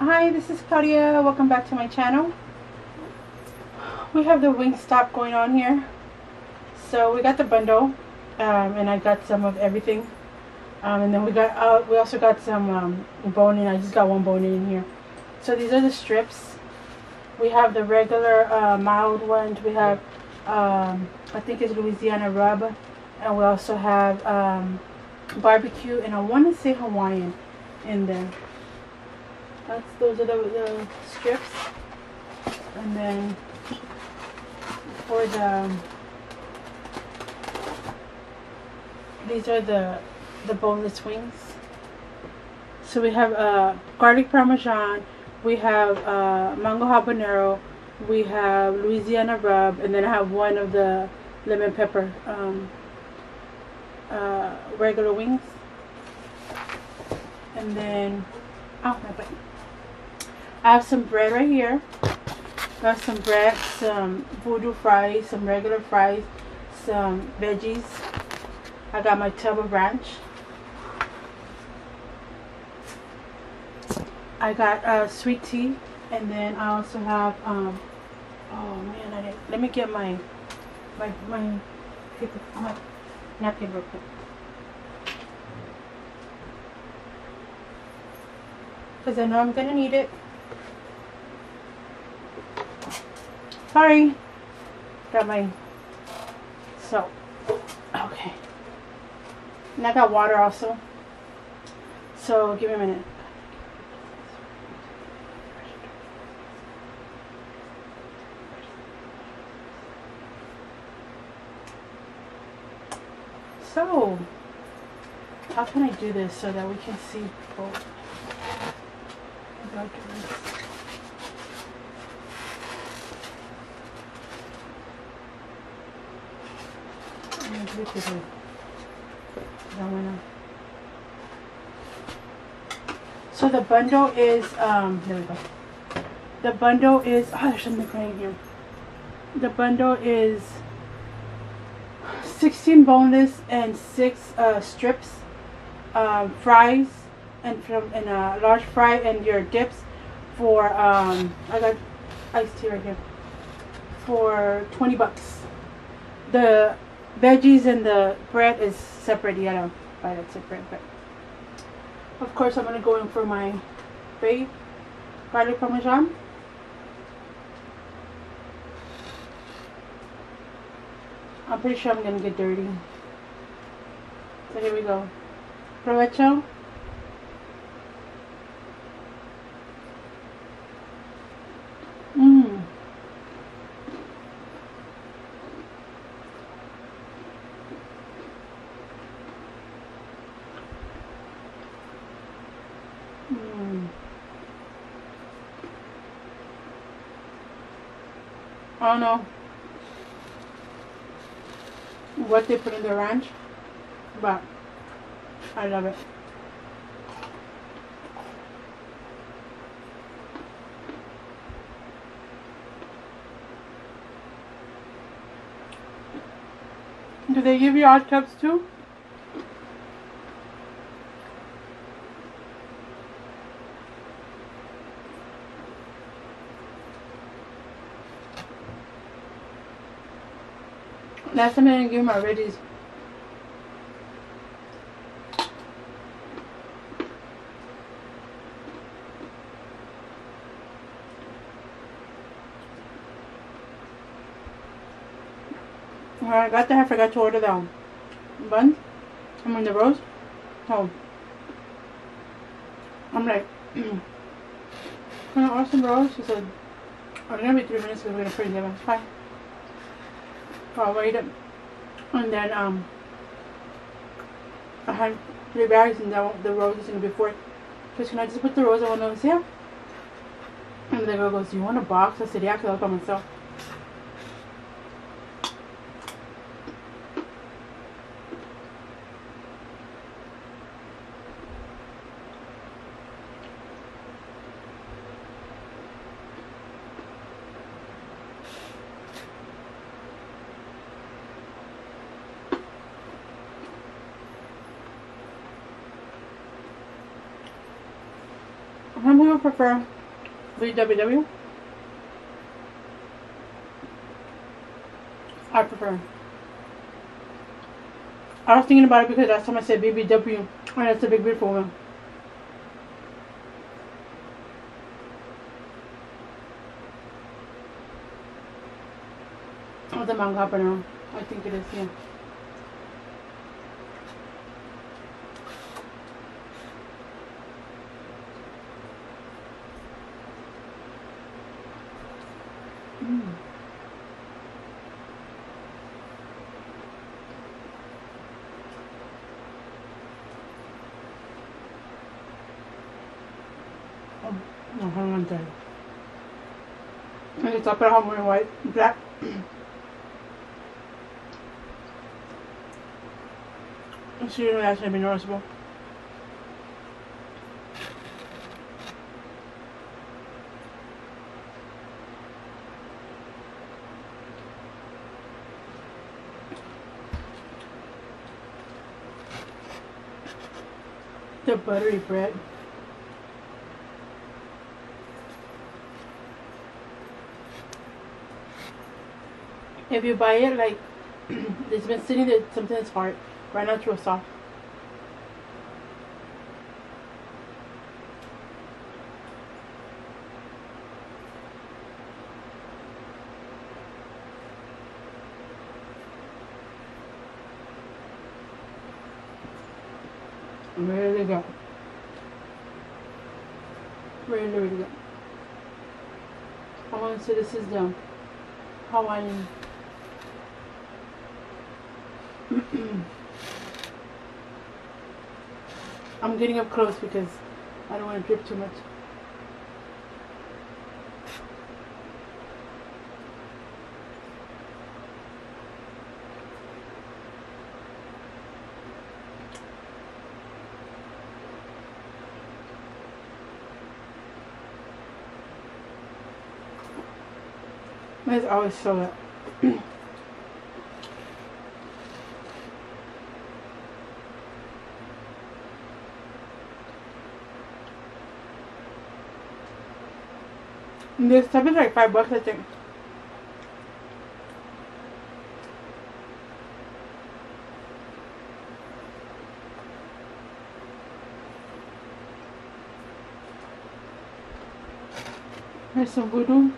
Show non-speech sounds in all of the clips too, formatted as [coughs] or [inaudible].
Hi, this is Claudia. Welcome back to my channel. We have the wing stop going on here. So we got the bundle, um, and I got some of everything. Um, and then we got uh, we also got some um, bone in. I just got one bone in here. So these are the strips. We have the regular uh, mild ones. We have um, I think it's Louisiana rub, and we also have um, barbecue, and I want to say Hawaiian in there. That's those are the, the strips. And then for the these are the the boneless wings. So we have uh, garlic parmesan, we have uh, mango habanero, we have Louisiana rub, and then I have one of the lemon pepper um, uh, regular wings. And then, oh my button. I have some bread right here. Got some bread, some voodoo fries, some regular fries, some veggies. I got my tub of ranch. I got uh, sweet tea, and then I also have um. Oh man, I didn't. Let me get my my my paper, my napkin real quick. Because I know I'm gonna need it. Sorry. Got my soap. Okay. And I got water also. So give me a minute. So, how can I do this so that we can see both? So the bundle is, um, there we go. The bundle is, oh, there's something right here. The bundle is 16 boneless and 6 uh, strips, um, fries, and from and a large fry and your dips for, um, I got iced tea right here, for 20 bucks. The veggies and the bread is separate. You gotta buy that separate. But of course, I'm gonna go in for my baked garlic parmesan. I'm pretty sure I'm gonna get dirty. So here we go. Provecho. Mmm. Mm. I don't know what they put in the ranch, but I love it. Do they give you hot cups too? Last time I didn't give my veggies. When I got there, I forgot to order the bun. I mean the roast. Oh. I'm like, can I order? She said, oh, it's gonna be three minutes because we're gonna freeze them. Fine. Wait. And then, um, I had three bags and the, the rose is gonna be four. Because can I just put the rose on one here? And the girl goes, do you want a box? I said, yeah, because I'll by myself. Some people prefer BWW. I prefer. I was thinking about it because last time I said BBW, and that's a big beautiful woman. Oh, the mango habanero. I think it is, yeah. Mm. And it's up at home in white, black. She didn't actually be noticeable. The buttery bread. If you buy it like [clears throat] it's been sitting there something that's hard, right now it's real soft. Ready to go. Ready, ready to go. I want to say this is the Hawaiian. [clears throat] I'm getting up close because I don't want to drip too much. It's always so [clears throat] This stuff is like five bucks, I think. There's some voodoo.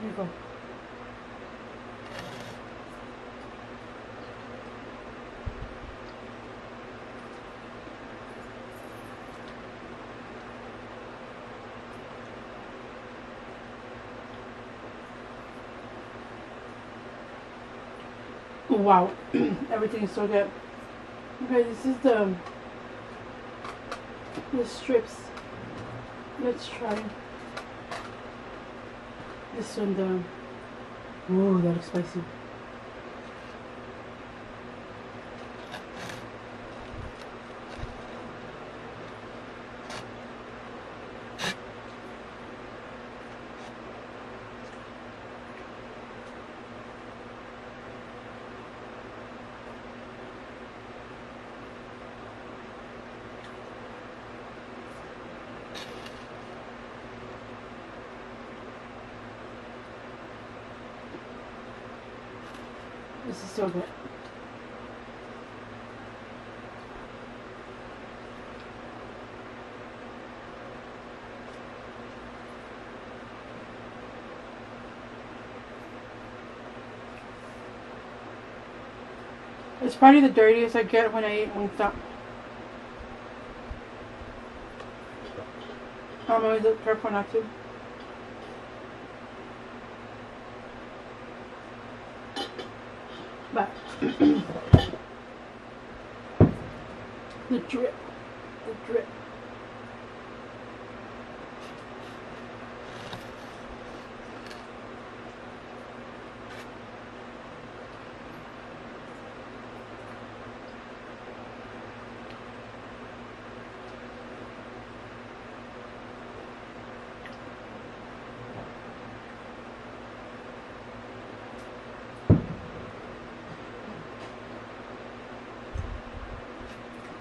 There you go. Wow, [clears throat] everything is so good. Okay, this is the the strips. Let's try this one. The oh, that looks spicy. This is so good. It's probably the dirtiest I get when I eat Wingstop. I'm always careful not to. Mm-hmm.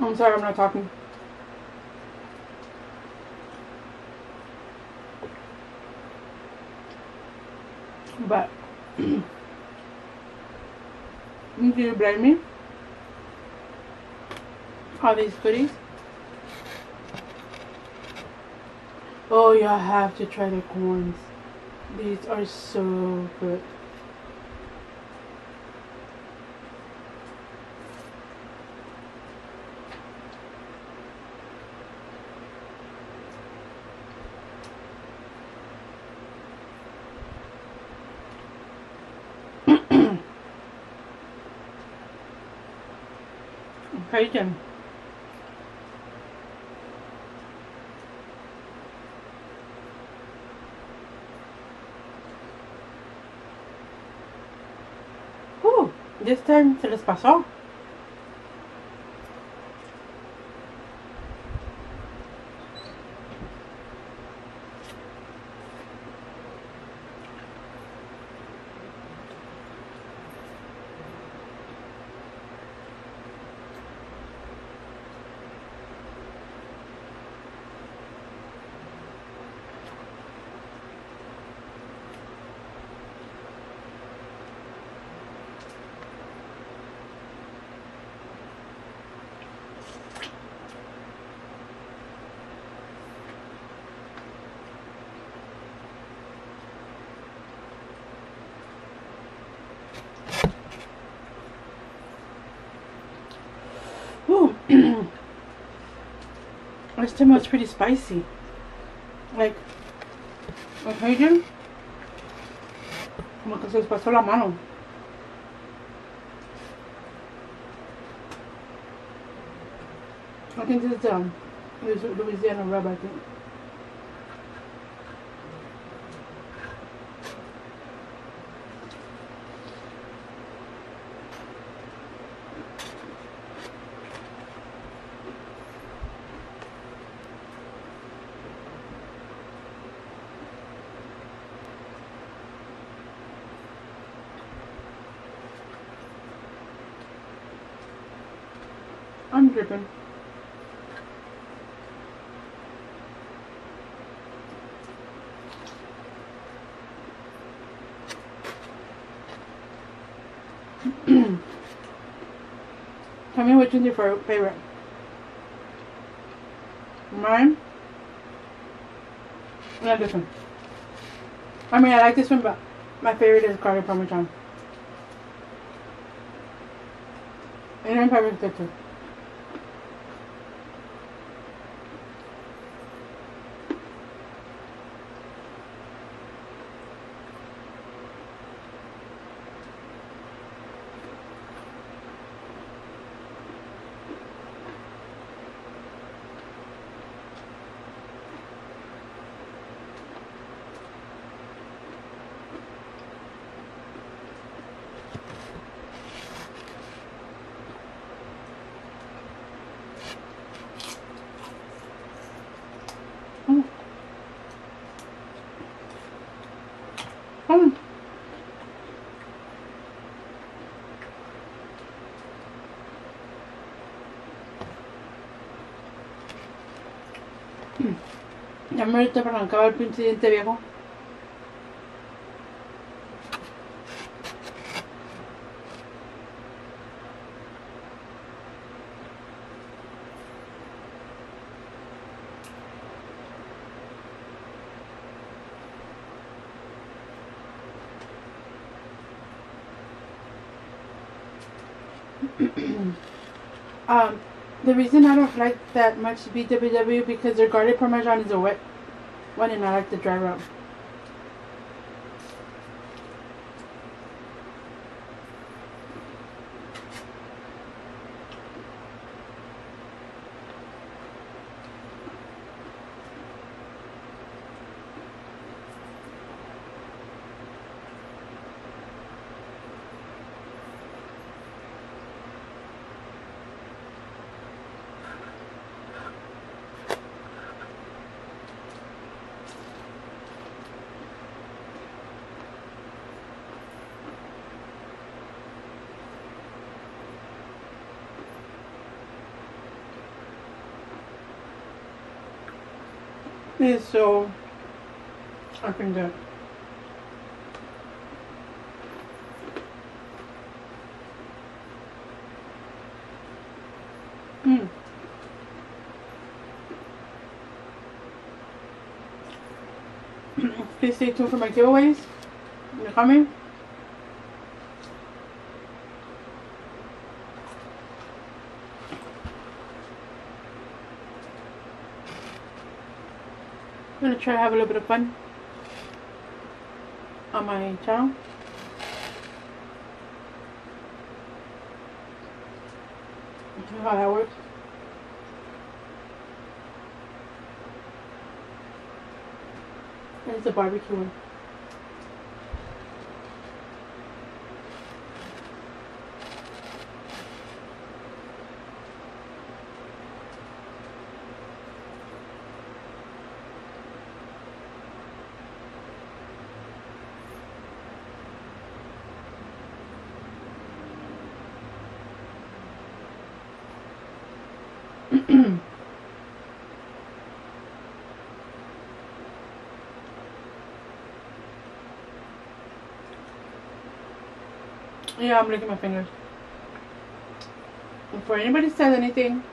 I'm sorry, I'm not talking. But, [clears throat] do you blame me? All these goodies? Oh, y'all have to try the corns. These are so good. Cajun. Uh, this time se les pasó. This tomato pretty spicy. Like, Cajun, como que se les pasó la mano. I think this is um, Louisiana rub, I think. I'm dripping. [clears throat] Tell me which one's your fa- favorite. Mine? Yeah, this one. I mean, I like this one, but my favorite is garlic parmesan. Lemon pepper is good too. Mm. Mm. Ya me el pinche diente viejo. [clears throat] um, the reason I don't like that much BWW because their garlic parmesan is a wet one and I like the dry rub. Is so freaking good. Mm. Please stay tuned for my giveaways. They're coming. I'm gonna try to have a little bit of fun on my channel. See how that works. And it's a barbecue one. Yeah, I'm licking my fingers. Before anybody says anything,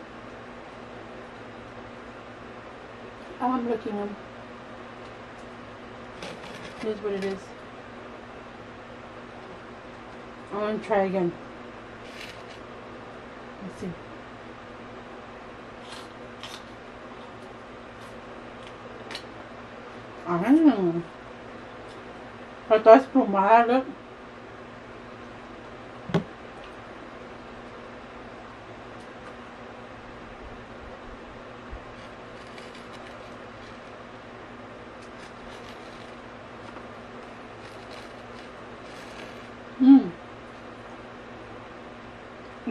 I'm licking them. Here's what it is. I'm gonna try again. Let's see. Ah, faltou espumada.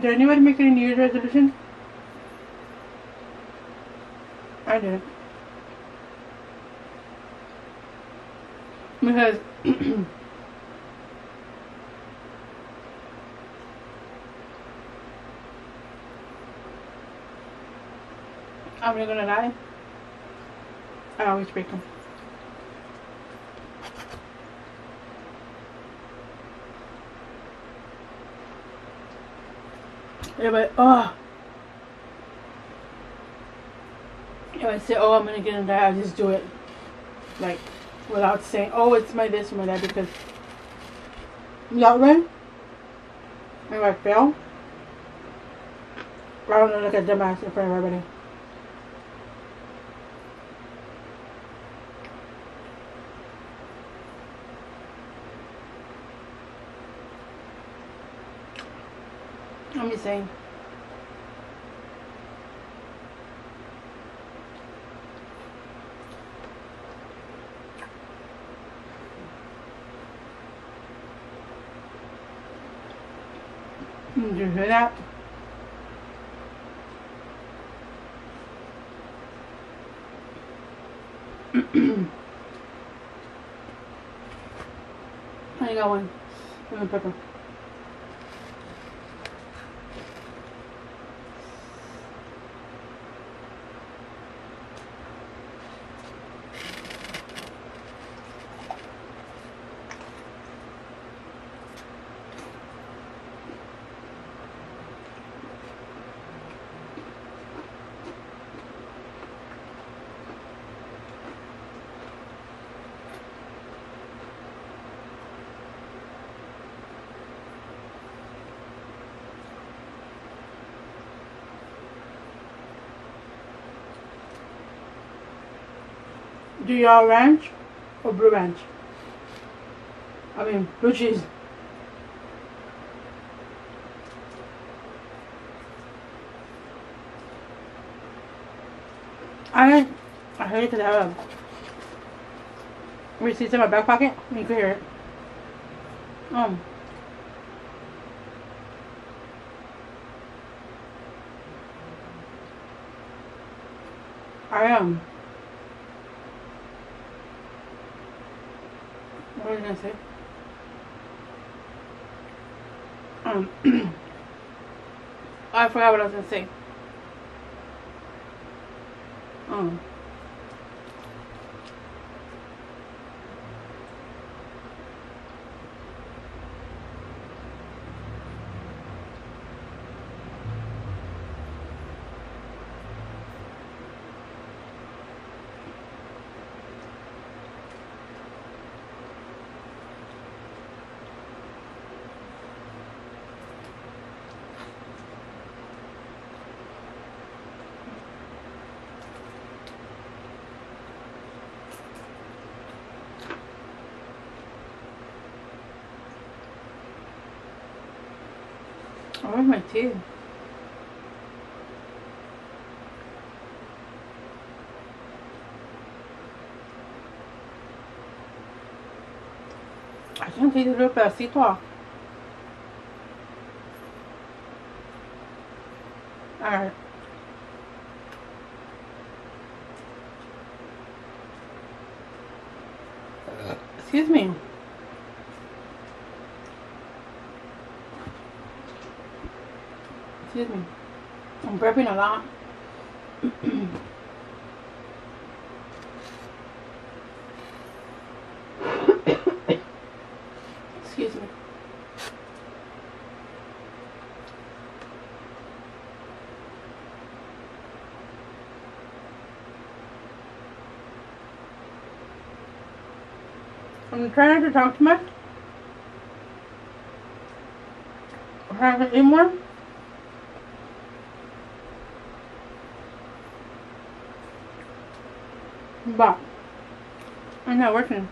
Did anybody make any New Year's resolution? I did. Because [coughs] I'm not gonna lie. I always break them. But oh, I say, oh, I'm gonna get in that, I just do it, like, without saying, oh, it's my this or my that, because that way, if I fail, I don't look like a dumbass in front of everybody. I'm just saying. Did you hear that? [clears throat] I got one. Lemon pepper. Do y'all ranch or blue ranch? I mean, blue cheese. I I hate to have receipts in my back pocket. You can hear it. Um. I am. Um, I gonna say? Um. I forgot what I was gonna say. Um. Where's my teeth. I can take a little pedacito off. Alright. Excuse me. Excuse me. I'm burping a lot. [coughs] Excuse me. I'm trying not to talk too much. I'm trying to eat more. But I'm not working.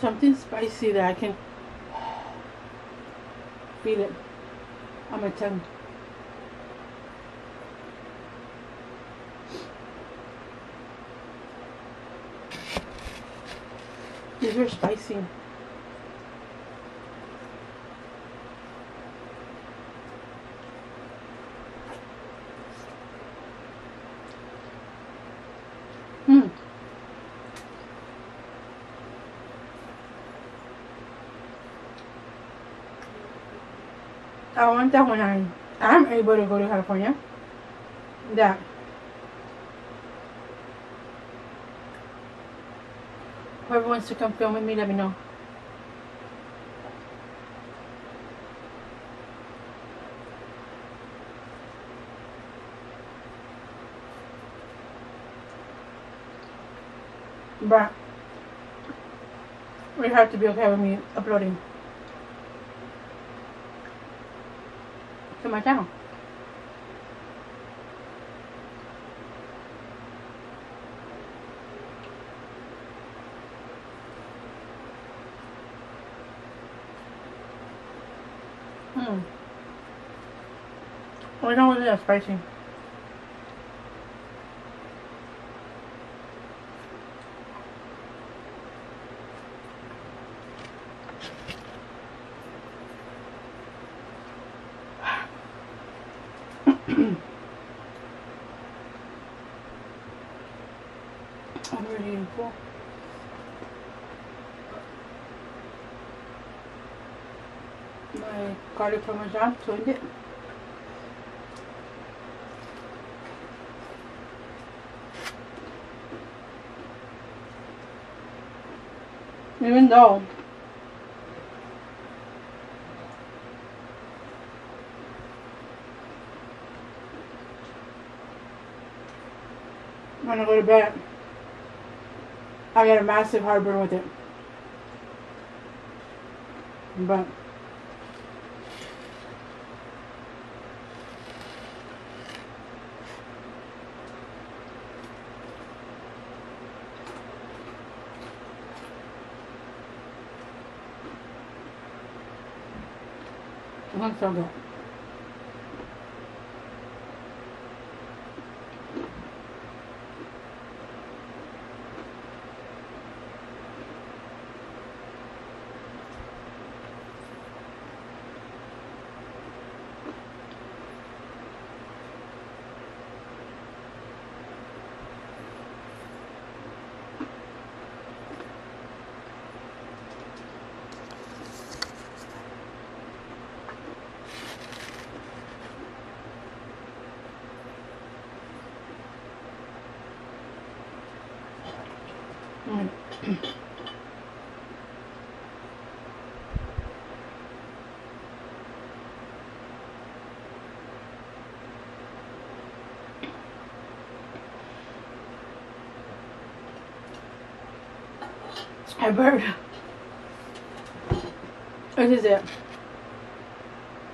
Something spicy that I can feel it on my tongue. These are spicy. Hmm. I that when I I'm able to go to California. That whoever wants to come film with me, let me know. But we have to be okay with me uploading channel. Hmm. Well, don't really that spicy. [clears throat] I'm really in full. My garlic parmesan, joined it. Even though when I go to bed, I get a massive heartburn with it. But That's so I burned. This is it.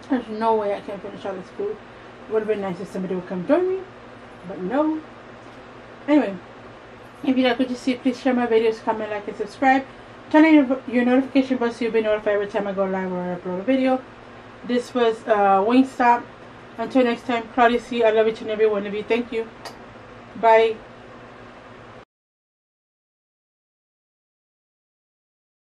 There's no way I can finish all this food. It would have been nice if somebody would come join me, but no. Anyway if you like what you see, please share my videos, comment, like, and subscribe. Turn on your, your notification bell so you'll be notified every time I go live or upload a video. This was uh, Wingstop. Until next time, Claudia C. I love each and every one of you. Thank you. Bye.